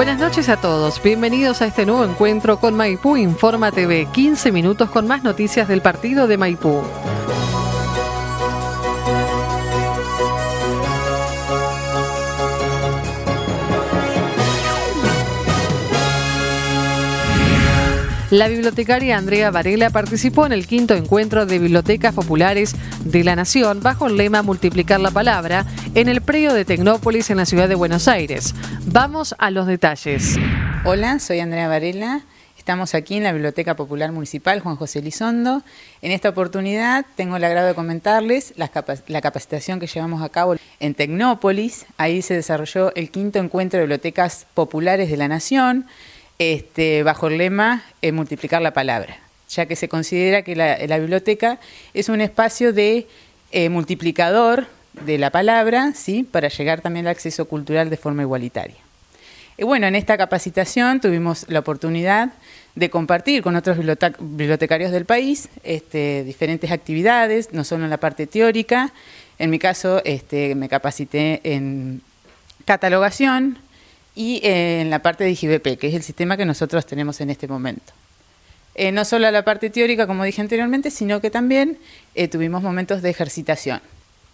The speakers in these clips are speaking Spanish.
Buenas noches a todos, bienvenidos a este nuevo encuentro con Maipú Informa TV, 15 minutos con más noticias del partido de Maipú. La bibliotecaria Andrea Varela participó en el quinto encuentro de bibliotecas populares de la Nación bajo el lema Multiplicar la Palabra en el predio de Tecnópolis en la ciudad de Buenos Aires. Vamos a los detalles. Hola, soy Andrea Varela. Estamos aquí en la Biblioteca Popular Municipal Juan José Lizondo. En esta oportunidad tengo el agrado de comentarles la, capacitación que llevamos a cabo en Tecnópolis. Ahí se desarrolló el quinto encuentro de bibliotecas populares de la Nación este, bajo el lema eh, multiplicar la palabra, ya que se considera que la, biblioteca es un espacio de eh, multiplicador de la palabra, ¿sí? para llegar también al acceso cultural de forma igualitaria. Bueno, en esta capacitación tuvimos la oportunidad de compartir con otros bibliotecarios del país este, diferentes actividades, no solo en la parte teórica, en mi caso este, me capacité en catalogación, y eh, en la parte de IGBP, que es el sistema que nosotros tenemos en este momento. Eh, no solo la parte teórica, como dije anteriormente, sino que también eh, tuvimos momentos de ejercitación.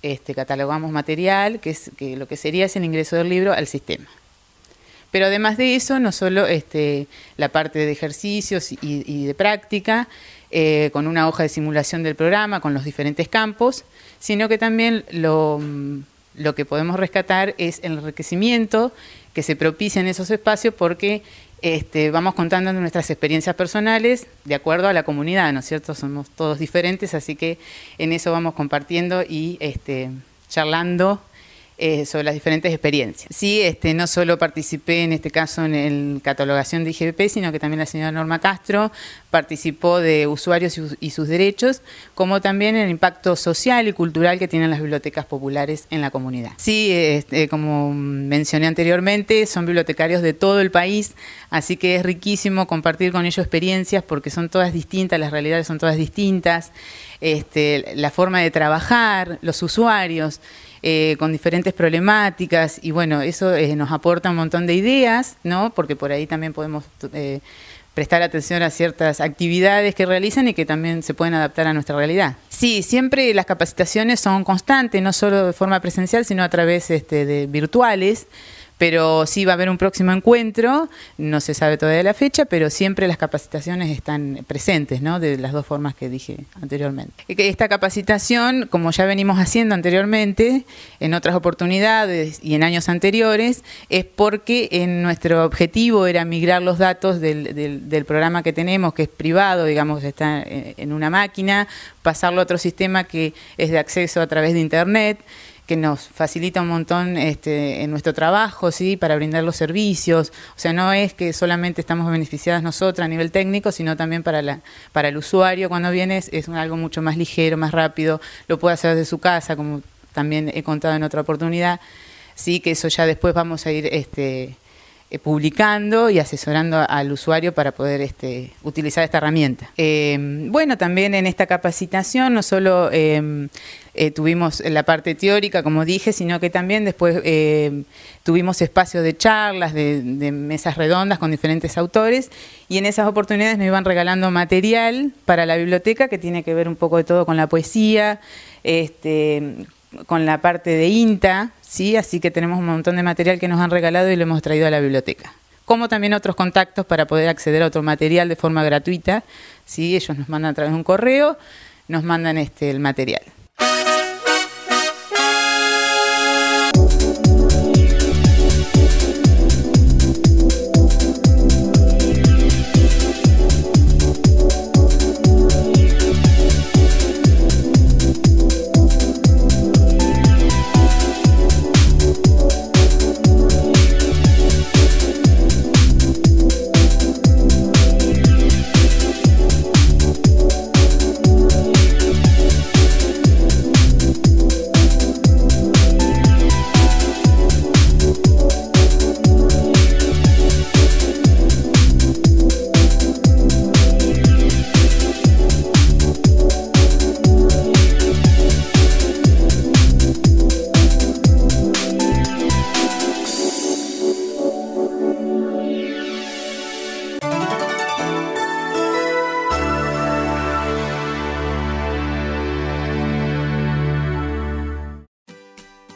Este, catalogamos material, que, es, lo que sería el ingreso del libro al sistema. Pero además de eso, no solo este, la parte de ejercicios y, de práctica, con una hoja de simulación del programa, con los diferentes campos, sino que también lo, lo que podemos rescatar es el enriquecimiento que se propicia en esos espacios porque este, vamos contando nuestras experiencias personales de acuerdo a la comunidad, ¿no es cierto? Somos todos diferentes, así que en eso vamos compartiendo y este, charlando eh, sobre las diferentes experiencias. Sí, este, no solo participé en este caso en el catalogación de IGBP, sino que también la señora Norma Castro participó de usuarios y, sus derechos, como también el impacto social y cultural que tienen las bibliotecas populares en la comunidad. Sí, este, como mencioné anteriormente, son bibliotecarios de todo el país, así que es riquísimo compartir con ellos experiencias porque son todas distintas, las realidades son todas distintas, este, la forma de trabajar, los usuarios. Eh, con diferentes problemáticas y bueno, eso eh, nos aporta un montón de ideas, ¿no? Porque por ahí también podemos eh, prestar atención a ciertas actividades que realizan y que también se pueden adaptar a nuestra realidad. Sí, siempre las capacitaciones son constantes, no solo de forma presencial, sino a través este, de virtuales pero sí va a haber un próximo encuentro, no se sabe todavía la fecha, pero siempre las capacitaciones están presentes, ¿no? De las dos formas que dije anteriormente. Esta capacitación, como ya venimos haciendo anteriormente, en otras oportunidades y en años anteriores, es porque en nuestro objetivo era migrar los datos del, del, del programa que tenemos, que es privado, digamos, está en una máquina, pasarlo a otro sistema que es de acceso a través de Internet que nos facilita un montón este, en nuestro trabajo, ¿sí? Para brindar los servicios. O sea, no es que solamente estamos beneficiadas nosotras a nivel técnico, sino también para, la, para el usuario cuando viene es, algo mucho más ligero, más rápido, lo puede hacer desde su casa, como también he contado en otra oportunidad. Sí, que eso ya después vamos a ir este, eh, publicando y asesorando al usuario para poder este, utilizar esta herramienta. Eh, bueno, también en esta capacitación no solo eh, tuvimos la parte teórica, como dije, sino que también después tuvimos espacios de charlas, de, mesas redondas con diferentes autores y en esas oportunidades nos iban regalando material para la biblioteca que tiene que ver un poco de todo con la poesía, este, con la parte de INTA, ¿sí? así que tenemos un montón de material que nos han regalado y lo hemos traído a la biblioteca. Como también otros contactos para poder acceder a otro material de forma gratuita. ¿sí? Ellos nos mandan a través de un correo, nos mandan este, el material.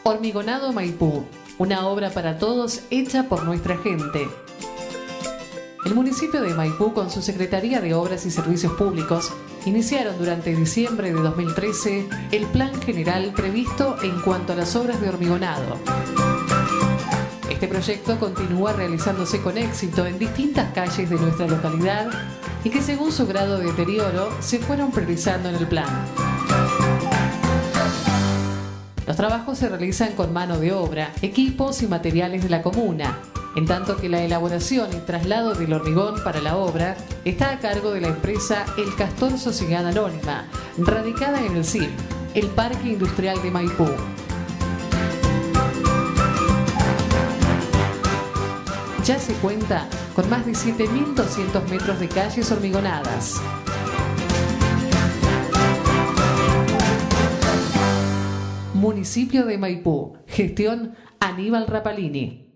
Hormigonado Maipú, una obra para todos hecha por nuestra gente. El municipio de Maipú con su Secretaría de Obras y Servicios Públicos iniciaron durante diciembre de 2013 el plan general previsto en cuanto a las obras de hormigonado. Este proyecto continúa realizándose con éxito en distintas calles de nuestra localidad y que según su grado de deterioro se fueron priorizando en el plan. Los trabajos se realizan con mano de obra, equipos y materiales de la comuna, en tanto que la elaboración y traslado del hormigón para la obra está a cargo de la empresa El Castor Sociedad Anónima, radicada en el CIP, el Parque Industrial de Maipú. Ya se cuenta con más de 7.200 metros de calles hormigonadas, Municipio de Maipú. Gestión Aníbal Rapalini.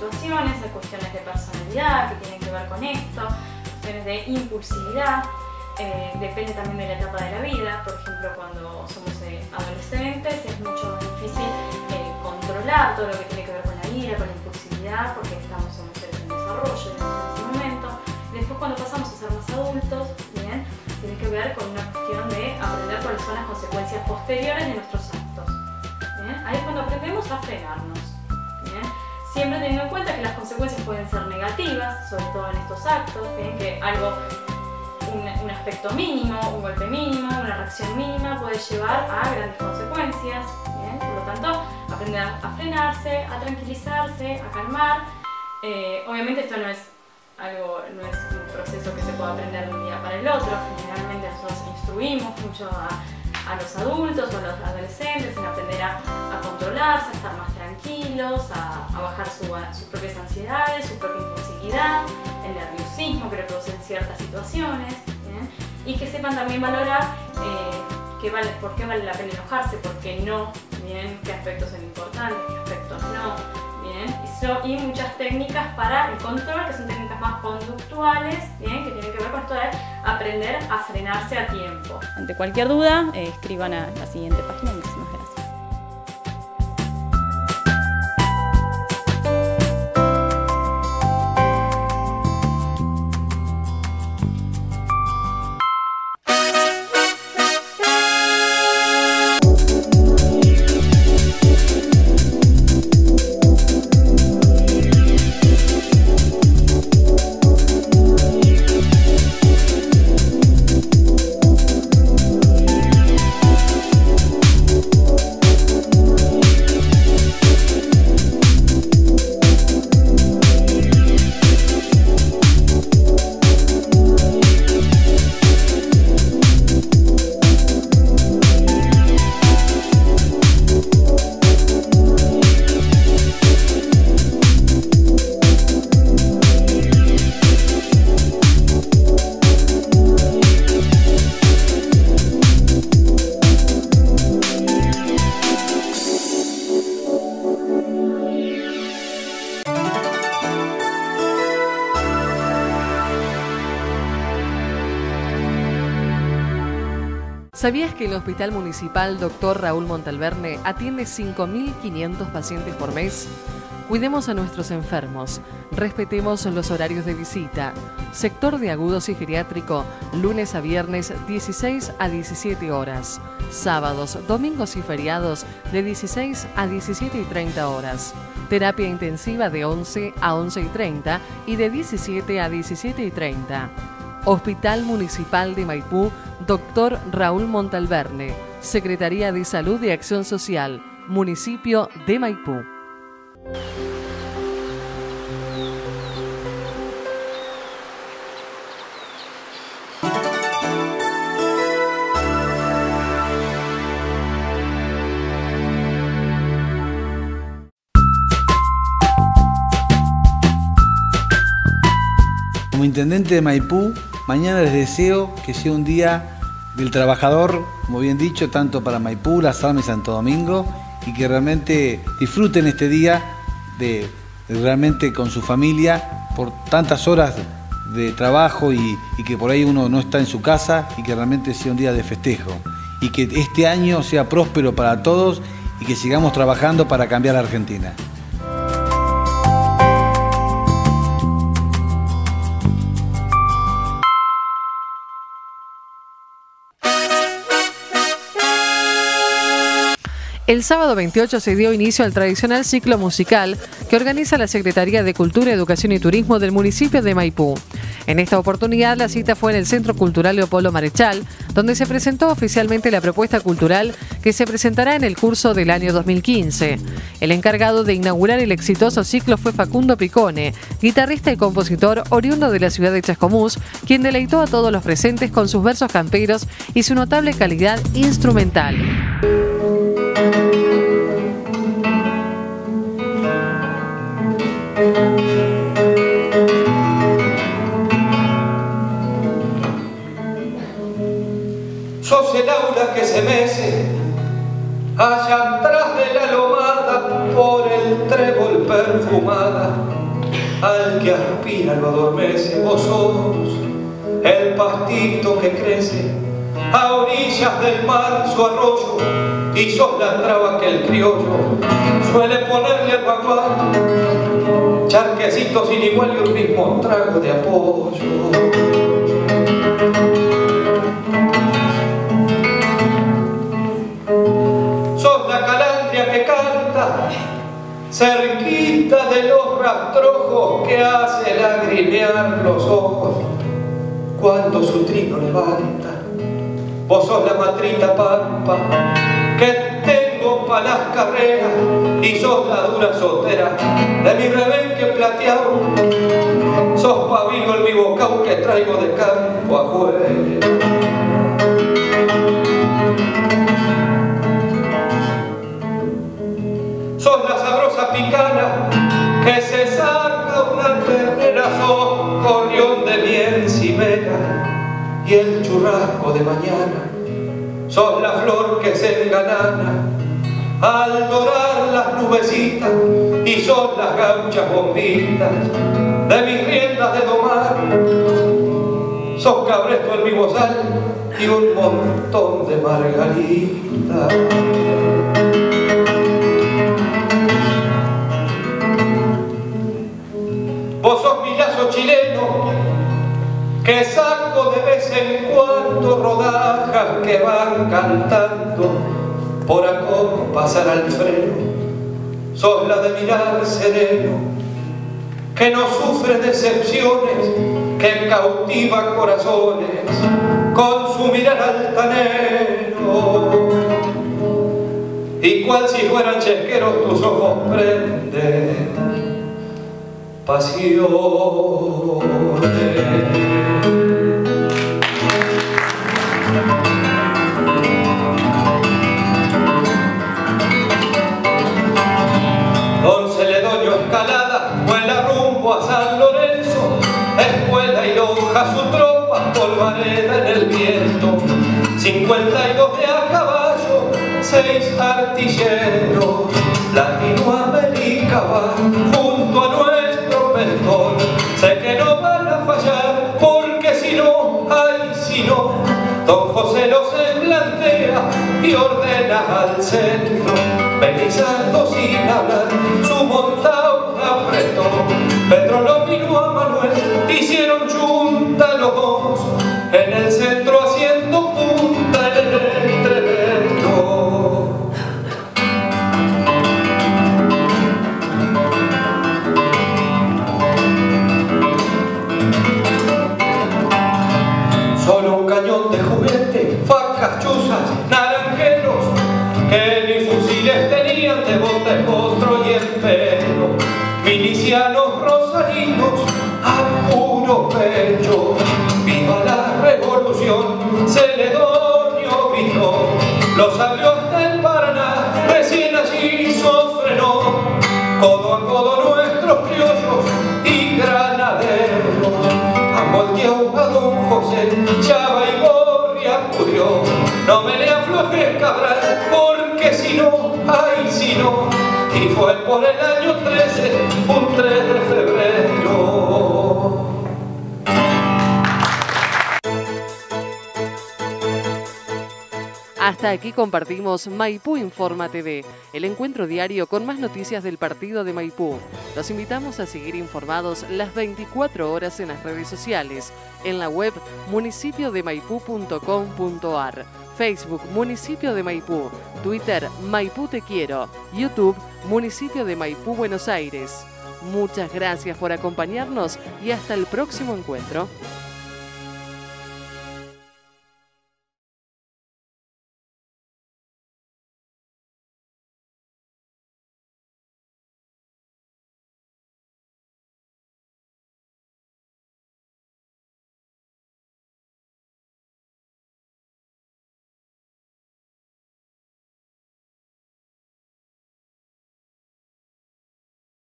situaciones, hay cuestiones de personalidad que tienen que ver con esto, cuestiones de impulsividad, eh, depende también de la etapa de la vida, por ejemplo cuando somos eh, adolescentes es mucho más difícil eh, controlar todo lo que tiene que ver con la ira, con la impulsividad, porque estamos somos seres en desarrollo en ese momento. Después cuando pasamos a ser más adultos, bien, tiene que ver con una cuestión de aprender cuáles son las consecuencias posteriores de nuestros actos. Ahí es cuando aprendemos a frenarnos siempre teniendo en cuenta que las consecuencias pueden ser negativas, sobre todo en estos actos, que algo, un, un, aspecto mínimo, un golpe mínimo, una reacción mínima puede llevar a grandes consecuencias. Por lo tanto, aprender a frenarse, a tranquilizarse, a calmar. Eh, obviamente esto no es algo, no es un proceso que se pueda aprender de un día para el otro, generalmente nosotros instruimos mucho a a los adultos o a los adolescentes en aprender a, controlarse, a estar más tranquilos, a, bajar sus propias ansiedades, su propia impulsividad, el nerviosismo que reproducen ciertas situaciones y que sepan también valorar eh, vale, por qué vale la pena enojarse, por qué no, ¿bien? qué aspectos son importantes, qué aspectos no y, muchas técnicas para el control, que son técnicas más conductuales, que tienen que ver con esto de aprender a frenarse a tiempo. Ante cualquier duda, eh, escriban a la siguiente página. Muchísimas gracias. ¿Sabías que el Hospital Municipal Dr. Raúl Montalverne atiende 5.500 pacientes por mes? Cuidemos a nuestros enfermos, respetemos los horarios de visita. Sector de agudos y geriátrico, lunes a viernes 16 a 17 horas. Sábados, domingos y feriados de 16 a 17 y 30 horas. Terapia intensiva de 11 a 11 y 30 y de 17 a 17 y 30. Hospital Municipal de Maipú, Dr. Raúl Montalverne, Secretaría de Salud y Acción Social, Municipio de Maipú. Como intendente de Maipú, mañana les deseo que sea un día del trabajador, como bien dicho, tanto para Maipú, Las Almas y Santo Domingo, y que realmente disfruten este día de, realmente con su familia por tantas horas de trabajo y, y que por ahí uno no está en su casa y que realmente sea un día de festejo. Y que este año sea próspero para todos y que sigamos trabajando para cambiar a Argentina. El sábado 28 se dio inicio al tradicional ciclo musical que organiza la Secretaría de Cultura, Educación y Turismo del municipio de Maipú. En esta oportunidad la cita fue en el Centro Cultural Leopoldo Marechal, donde se presentó oficialmente la propuesta cultural que se presentará en el curso del año 2015. El encargado de inaugurar el exitoso ciclo fue Facundo Picone, guitarrista y compositor oriundo de la ciudad de Chascomús, quien deleitó a todos los presentes con sus versos camperos y su notable calidad instrumental. Sos el aura que se mece allá atrás de la lomada por el trébol perfumada. Al que aspira lo adormece vos sos el pastito que crece a orillas del mar su arroyo y sos la traba que el criollo. Suele ponerle al bagual charquecitos sin igual y un mismo trago de apoyo. Sos la calandria que canta cerquita de los rastrojos que hace lagrimear los ojos cuando su trino levanta Vos sos la matrita pampa que tengo pa' las carreras y sos la dura soltera de mi rebenque plateado. Sos pabilo el mi bocao que traigo de campo afuera. Sos la sabrosa picana que se saca una y el churrasco de mañana. Sos la flor que se enganana al dorar las nubecitas y son las gauchas bombitas de mis riendas de domar. Sos cabresto el mi bozal y un montón de margaritas. Vos sos mi lazo chileno que saco de en cuando rodajas que van cantando por acompasar al freno. Sos la de mirar sereno, que no sufre decepciones, que cautiva corazones con su mirar altanero. Y cual si fueran chesqueros tus ojos prenden pasiones. 52 de a caballo, seis artilleros, Latinoamérica va junto a nuestro pelotón, sé que no van a fallar, porque si no, ay si no, Don José los plantea y ordena al centro, Belizando sin hablar, faca, chuzas, porque si no, ay si no, y fue por el año 13, un 3 de febrero. Hasta aquí compartimos Maipú Informa TV, el encuentro diario con más noticias del partido de Maipú. Los invitamos a seguir informados las 24 horas en las redes sociales, en la web municipiodemaipú.com.ar, Facebook Municipio de Maipú, Twitter Maipú Te Quiero, YouTube Municipio de Maipú Buenos Aires. Muchas gracias por acompañarnos y hasta el próximo encuentro.